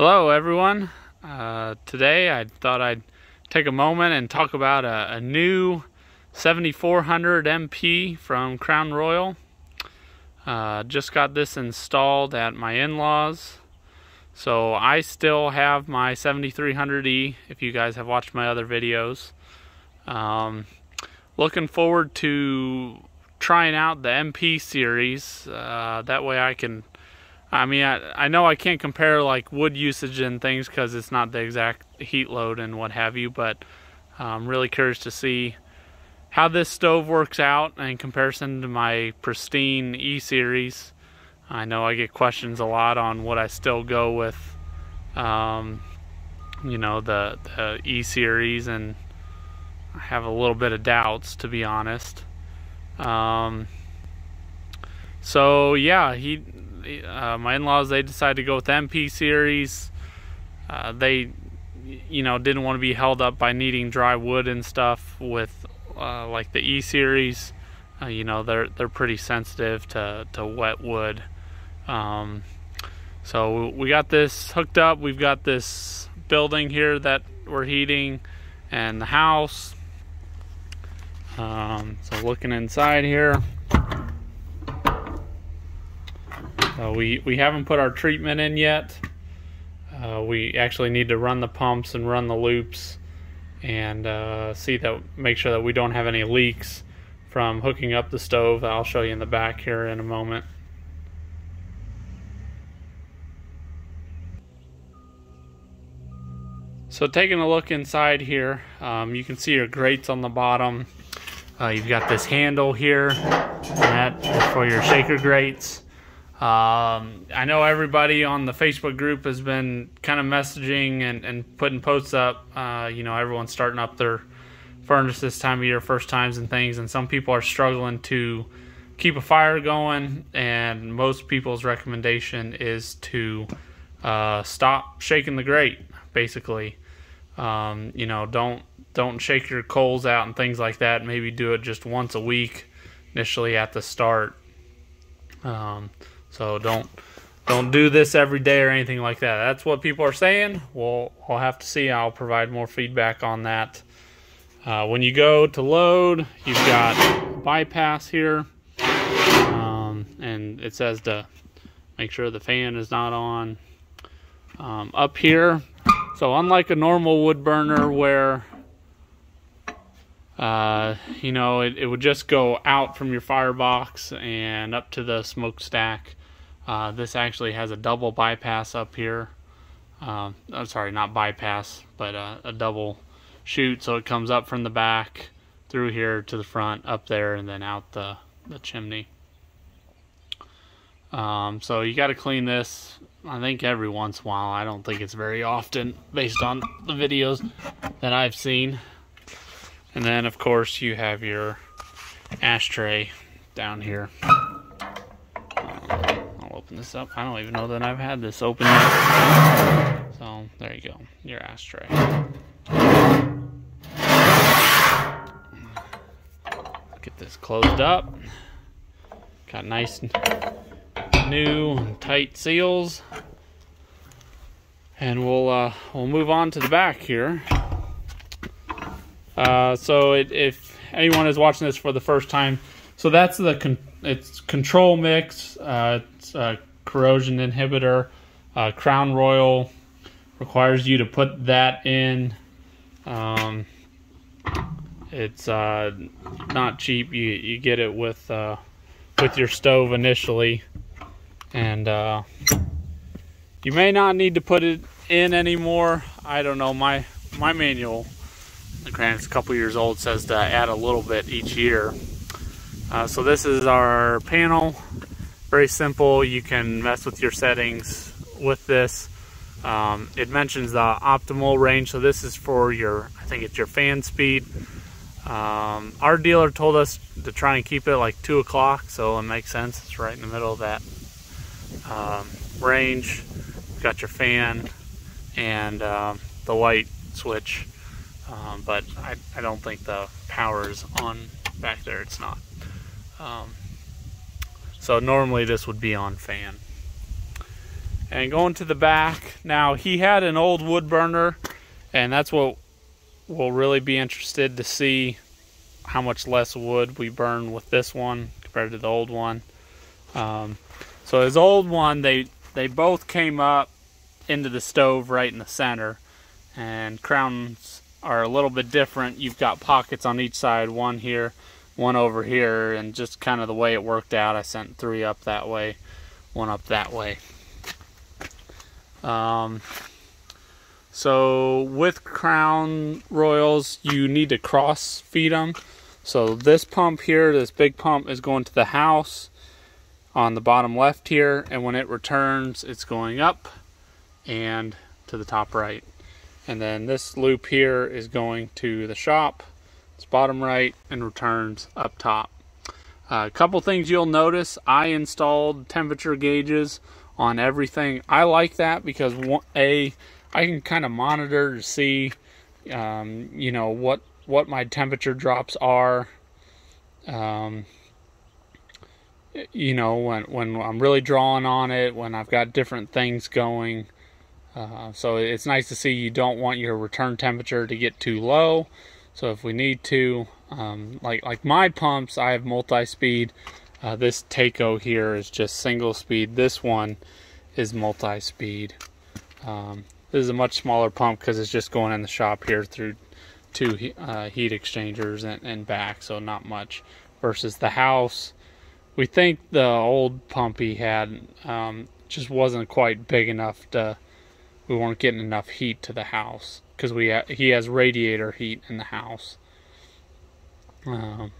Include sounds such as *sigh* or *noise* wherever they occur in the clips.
Hello everyone. Uh, today I thought I'd take a moment and talk about a, a new 7400 MP from Crown Royal. Uh, just got this installed at my in-laws. So I still have my 7300E if you guys have watched my other videos. Um, looking forward to trying out the MP series. Uh, that way I can I mean, I, I know I can't compare like wood usage and things because it's not the exact heat load and what have you, but I'm really curious to see how this stove works out in comparison to my pristine E-Series. I know I get questions a lot on what I still go with, um, you know, the, the E-Series, and I have a little bit of doubts, to be honest. Um, so yeah, he uh, my in-laws they decided to go with MP series. Uh, they, you know, didn't want to be held up by needing dry wood and stuff with uh, like the E series. Uh, you know, they're they're pretty sensitive to to wet wood. Um, so we got this hooked up. We've got this building here that we're heating, and the house. Um, so looking inside here. Uh, we, we haven't put our treatment in yet. Uh, we actually need to run the pumps and run the loops and uh, see that make sure that we don't have any leaks from hooking up the stove. I'll show you in the back here in a moment. So taking a look inside here, um, you can see your grates on the bottom. Uh, you've got this handle here, that for your shaker grates. Um, I know everybody on the Facebook group has been kind of messaging and, and putting posts up. Uh, you know, everyone's starting up their furnace this time of year, first times and things, and some people are struggling to keep a fire going. And most people's recommendation is to uh, stop shaking the grate, basically. Um, you know, don't don't shake your coals out and things like that. Maybe do it just once a week initially at the start. Um, so don't don't do this every day or anything like that. That's what people are saying. We'll we'll have to see. I'll provide more feedback on that. Uh, when you go to load, you've got bypass here, um, and it says to make sure the fan is not on. Um, up here, so unlike a normal wood burner where uh, you know, it, it would just go out from your firebox and up to the smokestack. Uh, this actually has a double bypass up here. Uh, I'm sorry, not bypass, but uh, a double chute. So it comes up from the back through here to the front, up there, and then out the, the chimney. Um, so you got to clean this, I think, every once in a while. I don't think it's very often based on the videos that I've seen. And then, of course, you have your ashtray down here I'll open this up. I don't even know that I've had this open yet. So there you go, your ashtray. Get this closed up. Got nice new tight seals. And we'll uh, we'll move on to the back here. Uh, so it, if anyone is watching this for the first time, so that's the con- it's control mix. Uh, it's a corrosion inhibitor. Uh, Crown Royal requires you to put that in. Um, it's uh, not cheap. You you get it with with your stove initially, and you may not need to put it in anymore. I don't know. My my manual, granted it's a couple years old, says to add a little bit each year. Uh, so this is our panel. Very simple. You can mess with your settings with this. Um, it mentions the optimal range. So this is for your, I think it's your fan speed. Um, our dealer told us to try and keep it like 2 o'clock. So it makes sense. It's right in the middle of that um, range. You've got your fan and um, the light switch. Um, but I, I don't think the power is on back there. It's not. Um, so normally this would be on fan. And going to the back, now he had an old wood burner, and that's what we'll really be interested to see how much less wood we burn with this one compared to the old one. Um, so his old one, they they both came up into the stove right in the center, and crowns are a little bit different. You've got pockets on each side, one here, one over here, and just kind of the way it worked out, I sent three up that way, one up that way. Um, so with Crown Royals, you need to cross feed them. So this pump here, this big pump is going to the house on the bottom left here, and when it returns, it's going up and to the top right. And then this loop here is going to the shop, it's bottom right, and returns up top. Uh, a couple things you'll notice, I installed temperature gauges on everything. I like that because a I can kind of monitor to see, um, you know, what what my temperature drops are. Um, you know, when when I'm really drawing on it, when I've got different things going. Uh, so it's nice to see you don't want your return temperature to get too low. So if we need to, um, like like my pumps, I have multi-speed. Uh, this Taco here is just single speed. This one is multi-speed. Um, this is a much smaller pump because it's just going in the shop here through two uh, heat exchangers and, and back, so not much. Versus the house, we think the old pump he had um, just wasn't quite big enough to. We weren't getting enough heat to the house because we ha he has radiator heat in the house. Um,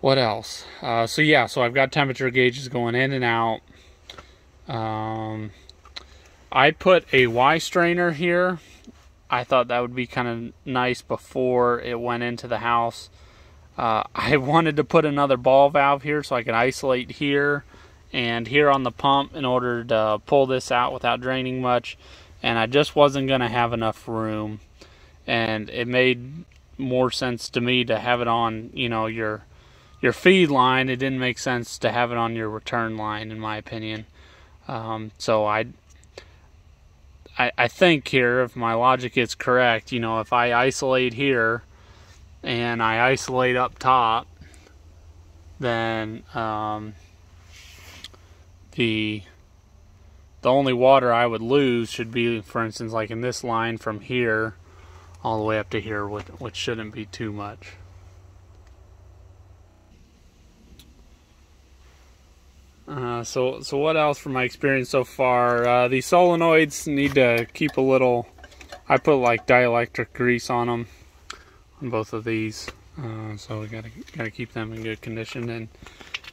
what else? Uh, so yeah, so I've got temperature gauges going in and out. Um, I put a Y strainer here. I thought that would be kind of nice before it went into the house. Uh, *laughs* I wanted to put another ball valve here so I could isolate here and here on the pump in order to pull this out without draining much. And I just wasn't going to have enough room. And it made more sense to me to have it on, you know, your your feed line. It didn't make sense to have it on your return line, in my opinion. Um, so I I, I think here, if my logic is correct, you know, if I isolate here and I isolate up top, then um, the the only water I would lose should be, for instance, like in this line from here all the way up to here, which, shouldn't be too much. Uh, so, so what else from my experience so far? Uh, these solenoids need to keep a little. I put like dielectric grease on them, on both of these. Uh, so we gotta gotta keep them in good condition. And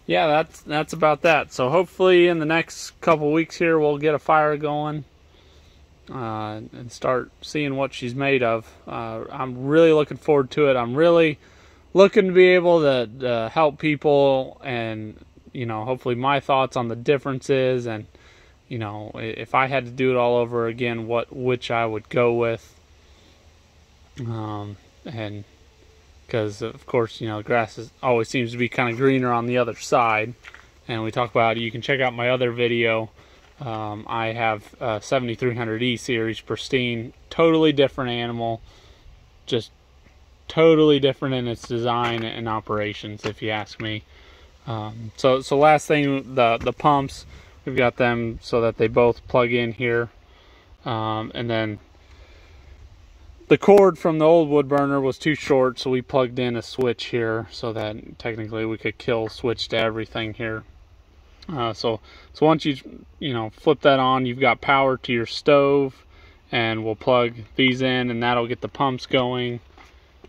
yeah, that's that's about that. So hopefully in the next couple weeks here we'll get a fire going uh, and start seeing what she's made of. Uh, I'm really looking forward to it. I'm really looking to be able to, help people and you know, hopefully my thoughts on the differences and, you know, if I had to do it all over again, what which I would go with. Um, and because of course, you know, the grass is, always seems to be kind of greener on the other side. And we talk about, you can check out my other video. Um, I have a 7300E series pristine, totally different animal, just totally different in its design and operations, if you ask me. Um, so, so last thing, the the pumps, we've got them so that they both plug in here, um, and then the cord from the old wood burner was too short, so we plugged in a switch here so that technically we could kill switch to everything here. Uh, so, so once you you know flip that on, you've got power to your stove, and we'll plug these in, and that'll get the pumps going,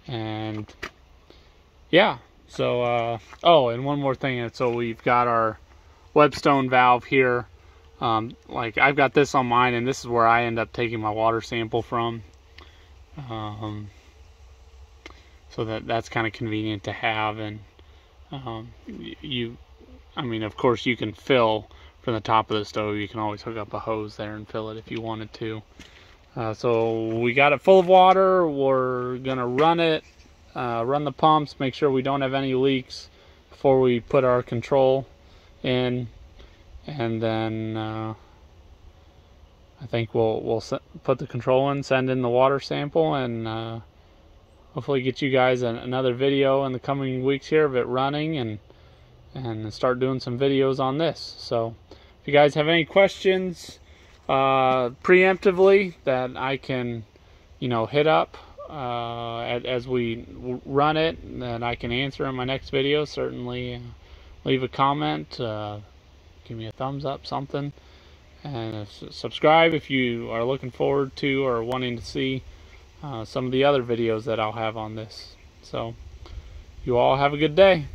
and yeah, so, uh, oh, and one more thing. So we've got our webstone valve here. Um, like I've got this on mine, and this is where I end up taking my water sample from. Um, so that that's kind of convenient to have, and um, you, I mean, of course, you can fill from the top of the stove. You can always hook up a hose there and fill it if you wanted to. Uh, so we got it full of water. We're gonna run it uh, run the pumps, make sure we don't have any leaks before we put our control in. and then uh, I think we'll we'll put the control in, send in the water sample, and uh, hopefully get you guys an, another video in the coming weeks here of it running and and start doing some videos on this. So if you guys have any questions uh, preemptively that I can, you know, hit up uh, as we run it, that I can answer in my next video, certainly leave a comment, uh, give me a thumbs up, something. And subscribe if you are looking forward to or wanting to see uh, some of the other videos that I'll have on this. So, you all have a good day.